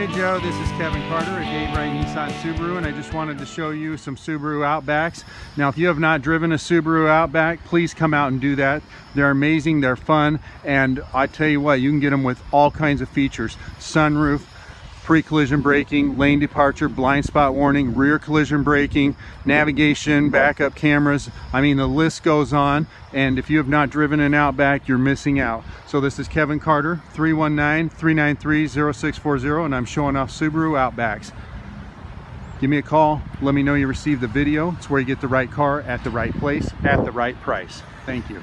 Hey Joe, this is Kevin Carter at Wright Nissan Subaru and I just wanted to show you some Subaru Outbacks. Now if you have not driven a Subaru Outback, please come out and do that. They're amazing, they're fun, and I tell you what, you can get them with all kinds of features. Sunroof, pre-collision braking, lane departure, blind spot warning, rear collision braking, navigation, backup cameras. I mean, the list goes on. And if you have not driven an Outback, you're missing out. So this is Kevin Carter, 319-393-0640, and I'm showing off Subaru Outbacks. Give me a call. Let me know you received the video. It's where you get the right car at the right place at the right price. Thank you.